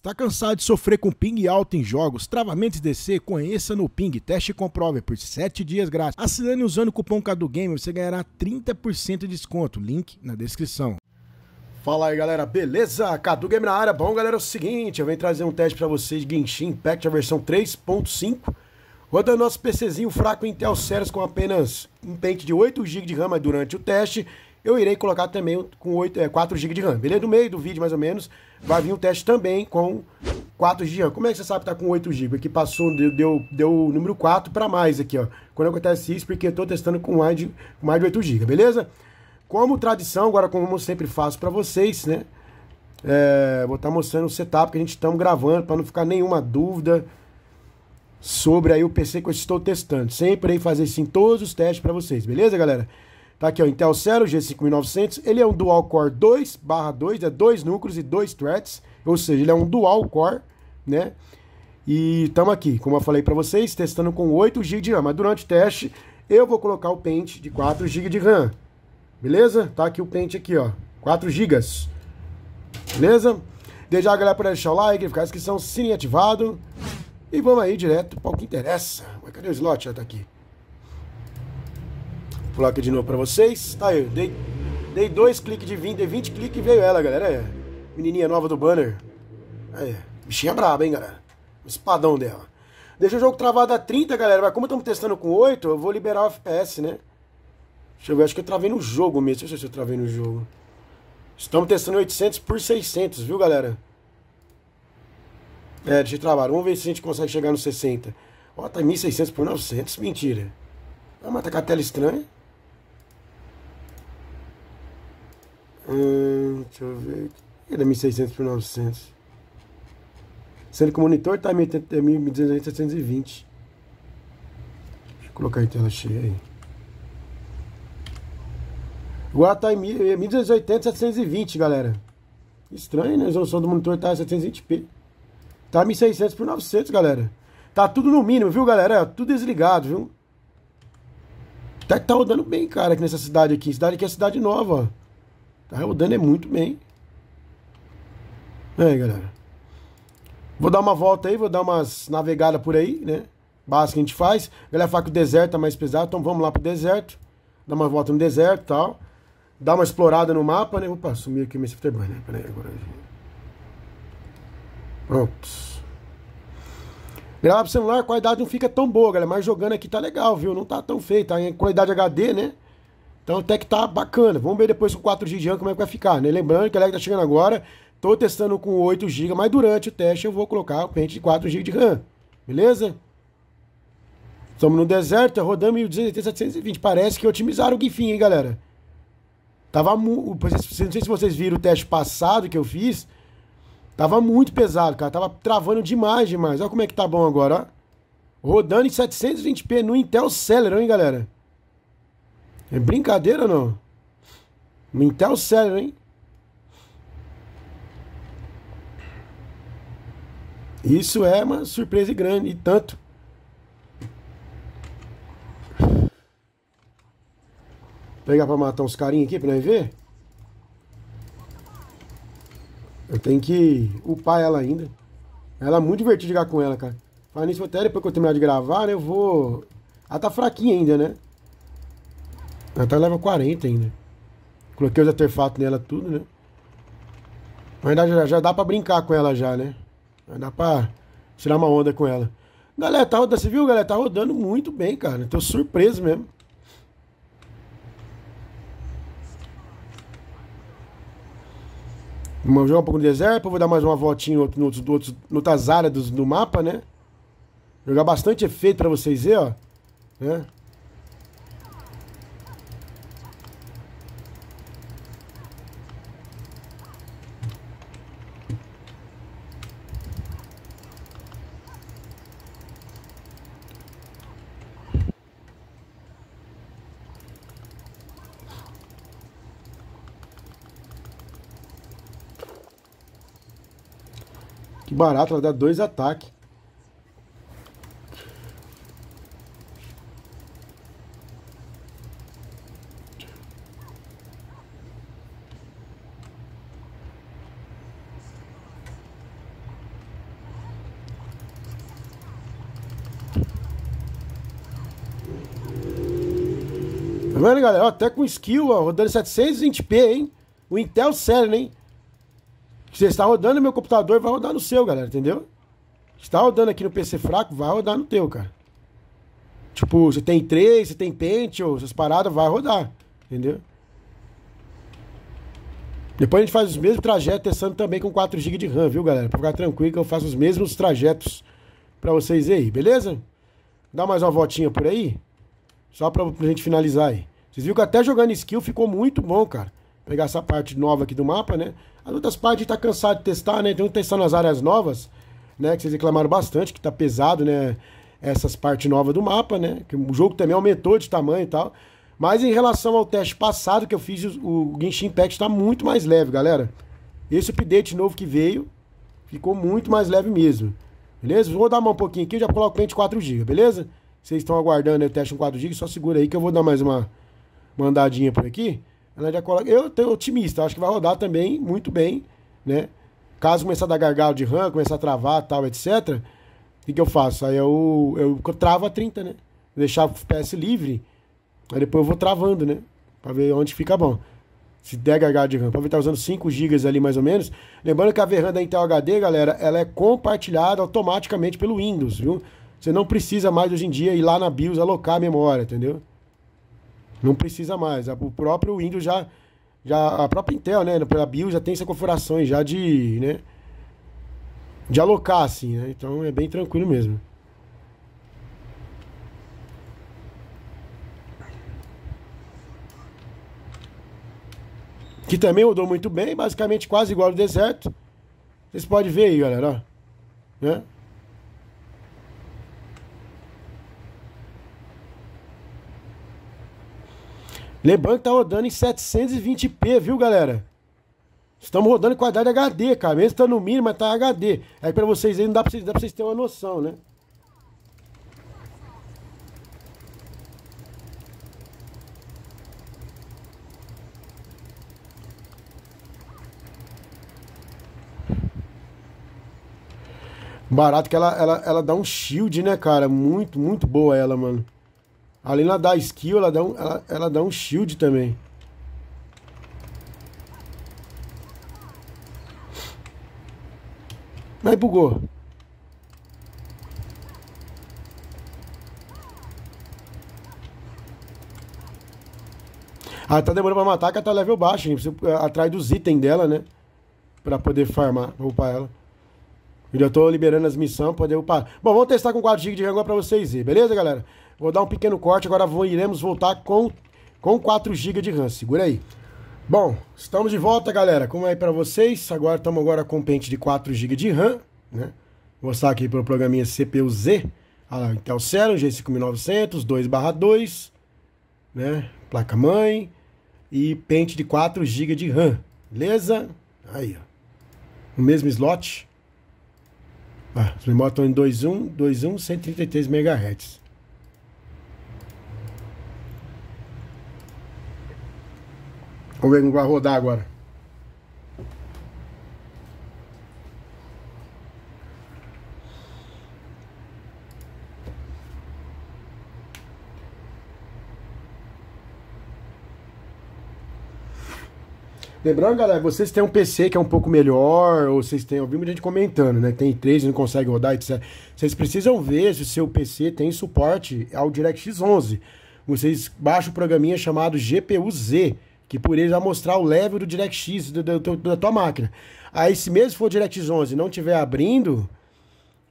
Está cansado de sofrer com ping alto em jogos, travamentos DC? Conheça no Ping, teste e comprove por 7 dias grátis. Assinando usando o cupom CaduGame, você ganhará 30% de desconto. Link na descrição. Fala aí galera, beleza? Cadu Game na área. Bom galera, é o seguinte, eu venho trazer um teste para vocês de Genshin Impact, a versão 3.5. Rodando nosso PCzinho fraco Intel Series com apenas um pente de 8 GB de RAM durante o teste eu irei colocar também com 8, é, 4 GB de RAM. Beleza? No meio do vídeo, mais ou menos, vai vir um teste também com 4 GB. Como é que você sabe que tá com 8 GB? Aqui passou, deu, deu, deu o número 4 para mais aqui, ó. Quando acontece isso, porque eu tô testando com mais de, mais de 8 GB, beleza? Como tradição, agora como eu sempre faço para vocês, né? É, vou estar tá mostrando o setup que a gente estamos gravando para não ficar nenhuma dúvida sobre aí o PC que eu estou testando. Sempre aí fazer sim todos os testes para vocês, beleza, galera? Tá aqui, ó, Intel Cero G5900. Ele é um dual core 2 barra 2, é dois núcleos e dois threads. Ou seja, ele é um dual core, né? E estamos aqui, como eu falei para vocês, testando com 8 GB de RAM. Mas durante o teste, eu vou colocar o pente de 4 GB de RAM. Beleza? Tá aqui o pente aqui, ó. 4 GB. Beleza? Desde já, galera, para deixar o like, ficar a inscrição, sininho ativado. E vamos aí direto para o que interessa. Cadê o slot? Já tá aqui pular aqui de novo pra vocês. Tá aí, dei, dei dois cliques de 20, dei 20 cliques e veio ela, galera. É, menininha nova do banner. É, bichinha braba, hein, galera. O espadão dela. Deixa o jogo travado a 30, galera. Mas como estamos testando com 8, eu vou liberar o FPS, né? Deixa eu ver, acho que eu travei no jogo mesmo. Deixa eu ver se eu travei no jogo. Estamos testando 800 por 600, viu, galera? É, deixa eu travar. Vamos ver se a gente consegue chegar no 60. Ó, tá 1600 por 900. Mentira. Ah, mas tá com a tela estranha. Hum, deixa eu ver. Ele é 1600 por 900. Sendo que o monitor em 1220. Deixa eu colocar em tela cheia aí. Agora está em 1280, 720, galera. Estranho, né? A resolução do monitor tá 720p. Tá 1600 por 900, galera. Tá tudo no mínimo, viu, galera? É, tudo desligado, viu? Que tá rodando bem, cara, aqui nessa cidade aqui. Cidade aqui é cidade nova, ó. Tá rodando é muito bem. É, galera. Vou dar uma volta aí, vou dar umas navegadas por aí, né? Básico que a gente faz. A galera fala que o deserto tá mais pesado, então vamos lá pro deserto. Dar uma volta no deserto e tal. Dar uma explorada no mapa, né? Opa, sumiu aqui o meu afterburn, né? Pera aí, agora. Pronto. Gravar pro celular, a qualidade não fica tão boa, galera. Mas jogando aqui tá legal, viu? Não tá tão feio. Tá em qualidade HD, né? Então até que tá bacana. Vamos ver depois com 4 GB de RAM como é que vai ficar, né? Lembrando que a Leg tá chegando agora. Tô testando com 8 GB, mas durante o teste eu vou colocar o pente de 4 GB de RAM. Beleza? Estamos no deserto, tá rodando 720. Parece que otimizaram o GIFinho, hein, galera? Tava. Não sei se vocês viram o teste passado que eu fiz. Tava muito pesado, cara. Tava travando demais, demais. Olha como é que tá bom agora, ó. Rodando em 720p no Intel Celeron, hein, galera? É brincadeira não? Intel sério, hein? Isso é uma surpresa grande, e tanto. Pegar pra matar uns carinhos aqui pra nós ver. Eu tenho que upar ela ainda. Ela é muito divertida jogar com ela, cara. Falando nisso, até depois que eu terminar de gravar, né, eu vou... Ela tá fraquinha ainda, né? Ela tá leva 40 ainda. Coloquei os artefatos nela tudo, né? Mas já, já dá pra brincar com ela já, né? Dá pra tirar uma onda com ela. Galera, tá rodando, você viu, galera? Tá rodando muito bem, cara. Tô surpreso mesmo. Vamos jogar um pouco no deserto, vou dar mais uma voltinha no, no, no outras áreas do, do mapa, né? Jogar bastante efeito pra vocês verem, ó. Né? Que barato, ela dá dois ataques. Tá vendo, galera? Até com skill, ó, rodando 720p, hein? O Intel Celeron, hein? Você está rodando no meu computador, vai rodar no seu, galera, entendeu? Está rodando aqui no PC fraco, vai rodar no teu, cara. Tipo, você tem 3, você tem Pentium, essas paradas, vai rodar, entendeu? Depois a gente faz os mesmos trajetos, testando também com 4 GB de RAM, viu, galera? Pra ficar tranquilo que eu faço os mesmos trajetos pra vocês aí, beleza? Dá mais uma voltinha por aí. Só pra, pra gente finalizar aí. Vocês viram que até jogando skill ficou muito bom, cara. Pegar essa parte nova aqui do mapa, né? As outras partes tá cansado de testar, né? Então testando as áreas novas, né? Que vocês reclamaram bastante, que tá pesado, né? Essas partes novas do mapa, né? Que o jogo também aumentou de tamanho e tal. Mas em relação ao teste passado que eu fiz, o Genshin Impact está muito mais leve, galera. Esse update novo que veio ficou muito mais leve mesmo. Beleza? Vou dar uma um pouquinho aqui, já coloco o pente 4GB, beleza? Vocês estão aguardando o teste em 4GB, só segura aí que eu vou dar mais uma mandadinha por aqui. Eu tô otimista, acho que vai rodar também muito bem, né? Caso começar a dar gargalo de RAM, começar a travar tal, etc. O que, que eu faço? Aí eu, eu, eu travo a 30, né? Deixar o FPS livre Aí depois eu vou travando, né? Pra ver onde fica bom. Se der gargalo de RAM. Pra ver tá usando 5 GB ali mais ou menos. Lembrando que a VRAM da Intel HD, galera, ela é compartilhada automaticamente pelo Windows, viu? Você não precisa mais hoje em dia ir lá na BIOS alocar a memória, entendeu? Não precisa mais. O próprio Windows já. já a própria Intel, né? Pela BIOS já tem essa configurações já de. né? De alocar, assim, né? Então é bem tranquilo mesmo. que também rodou muito bem, basicamente quase igual ao deserto. Vocês podem ver aí, galera, ó. Né? Lembrando que tá rodando em 720p, viu, galera? Estamos rodando em qualidade HD, cara. Mesmo estando no mínimo, mas tá HD. Aí pra vocês aí não dá pra vocês, dá pra vocês terem uma noção, né? Barato que ela, ela, ela dá um shield, né, cara? Muito, muito boa ela, mano. Além de dar skill, ela dá um, ela, ela dá um shield também. Aí bugou. Ah, tá demorando pra matar que ela tá level baixo, hein? Você, atrás dos itens dela, né? Pra poder farmar, pra upar ela. Eu já tô liberando as missões, poder upar. Bom, vamos testar com 4 GB de RAM agora pra vocês verem, beleza, galera? Vou dar um pequeno corte, agora vou, iremos voltar com, com 4 GB de RAM. Segura aí. Bom, estamos de volta, galera. Como é pra vocês? Agora estamos agora com pente de 4 GB de RAM, né? Vou mostrar aqui pelo programinha CPU-Z. Lá, Intel Celeron G5900, 2/2, né? Placa-mãe e pente de 4 GB de RAM. Beleza? Aí, ó. No mesmo slot. Ah, as memórias estão em 2.1, 2.1, 133 MHz. Vamos ver como vai rodar agora. Lembrando, galera, vocês têm um PC que é um pouco melhor, ou vocês têm, ouvi muita gente comentando, né? Tem três e não consegue rodar, etc. Vocês precisam ver se o seu PC tem suporte ao DirectX 11. Vocês baixam o programinha chamado GPU-Z, que por ele vai mostrar o level do DirectX do, do, do, da tua máquina. Aí, se mesmo for DirectX 11 e não estiver abrindo,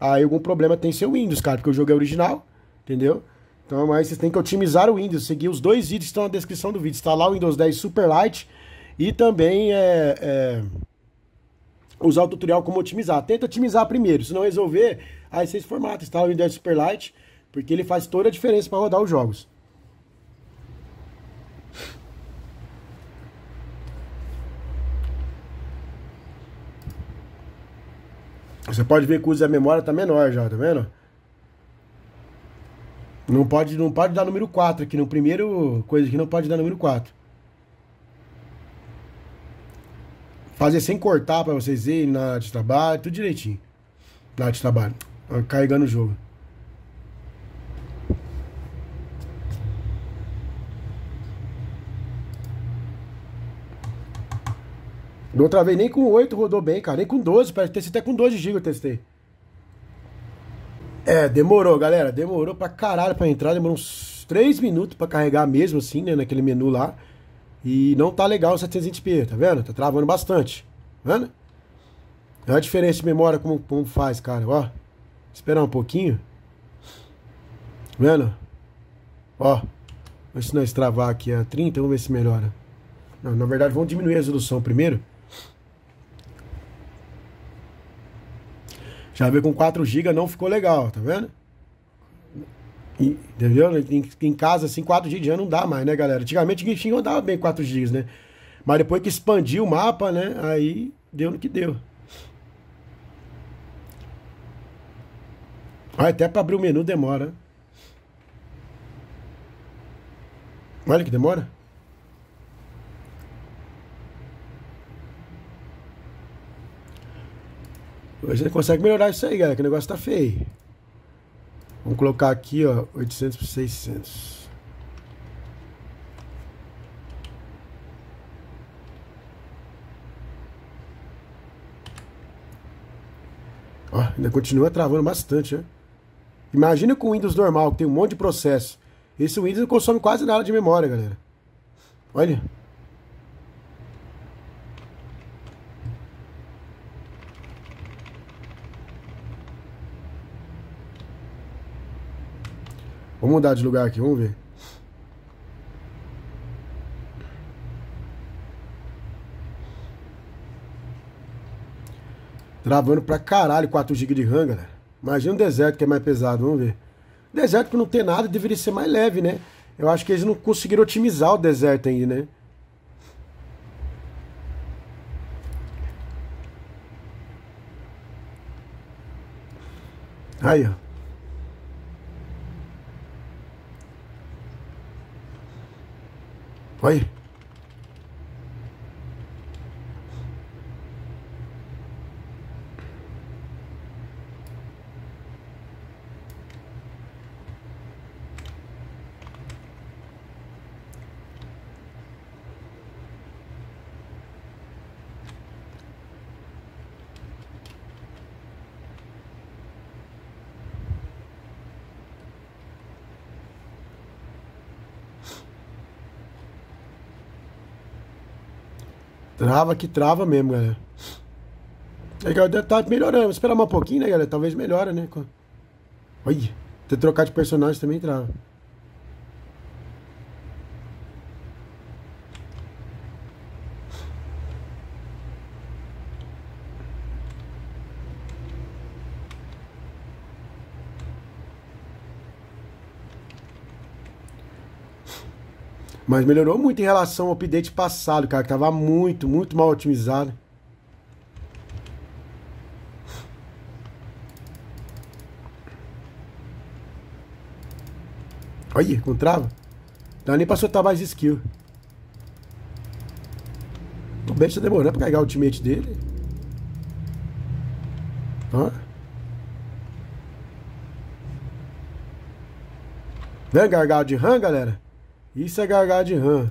aí algum problema tem seu Windows, cara, porque o jogo é original, entendeu? Então, mas vocês têm que otimizar o Windows, seguir os dois vídeos que estão na descrição do vídeo. Instalar o Windows 10 Superlight e também é, é, usar o tutorial como otimizar. Tenta otimizar primeiro, se não resolver, aí vocês formatam, instala o Windows Superlight, porque ele faz toda a diferença para rodar os jogos. Você pode ver que o uso da memória tá menor já, tá vendo? Não pode, não pode dar número 4 aqui no primeiro coisa aqui não pode dar número 4. Fazer sem cortar para vocês verem na área de trabalho, tudo direitinho. Na área de trabalho. Carregando o jogo. Da outra vez nem com 8 rodou bem, cara. Nem com 12, parece ter até com 12 GB eu testei. É, demorou, galera. Demorou pra caralho pra entrar. Demorou uns 3 minutos pra carregar mesmo, assim, né? Naquele menu lá. E não tá legal o 720p, tá vendo? Tá travando bastante. Tá vendo? Olha a diferença de memória como, como faz, cara. Ó. Esperar um pouquinho. Tá vendo? Ó. Vamos se nós travar aqui a 30, vamos ver se melhora. Não, na verdade, vamos diminuir a resolução primeiro. Já veio com 4 GB, não ficou legal, tá vendo? Entendeu? Em, em, casa, assim, 4 GB já não dá mais, né, galera? Antigamente Genshin rodava bem 4 GB, né? Mas depois que expandiu o mapa, né? Aí deu no que deu. Ah, até para abrir o menu demora. Olha que demora. Hoje você consegue melhorar isso aí, galera, que o negócio tá feio. Vamos colocar aqui, ó, 800 por 600. Ó, ainda continua travando bastante, né? Imagina com o Windows normal, que tem um monte de processo. Esse Windows não consome quase nada de memória, galera. Olha. Vamos mudar de lugar aqui, vamos ver. Travando pra caralho 4GB de RAM, galera. Imagina um deserto que é mais pesado, vamos ver. Deserto que não tem nada deveria ser mais leve, né? Eu acho que eles não conseguiram otimizar o deserto ainda, né? Aí, ó. Olha. Trava que trava mesmo, galera. Legal, estar tá melhorando. Vou esperar um pouquinho, né, galera? Talvez melhore, né? Olha, ter trocar de personagem também trava. Mas melhorou muito em relação ao update passado, cara, que tava muito, muito mal otimizado. Olha, com trava. Dá nem pra soltar mais skill. O Ben tá demorando pra carregar o ultimate dele. Ó. Vem gargalo de RAM, galera? Isso é gargalo de RAM.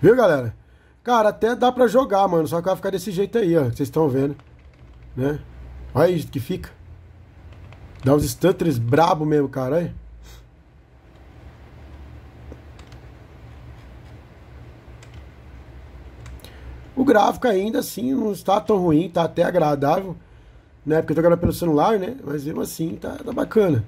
Viu, galera? Cara, até dá pra jogar, mano. Só que vai ficar desse jeito aí, ó. Vocês estão vendo. Né? Olha isso que fica. Dá uns stutters brabo mesmo, cara. O gráfico ainda assim não está tão ruim, tá até agradável. Né? Porque eu tô gravando pelo celular, né? Mas mesmo assim tá, tá bacana.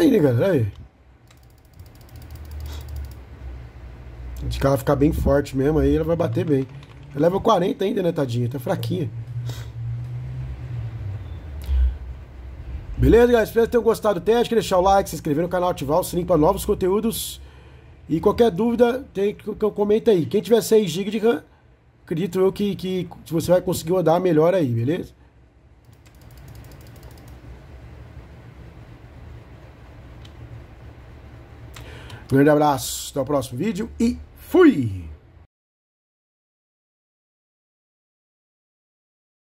Aí, né, galera? Aí. De que ela ficar bem forte mesmo, aí ela vai bater bem. Ela leva 40 ainda, né, tadinha? Tá fraquinha. Beleza, galera? Espero que tenham gostado do teste. Deixar o like, se inscrever no canal, ativar o sininho para novos conteúdos. E qualquer dúvida, tem que comenta aí. Quem tiver 6 GB de RAM, acredito eu que, que você vai conseguir rodar melhor aí, beleza? Grande abraço, até o próximo vídeo e fui!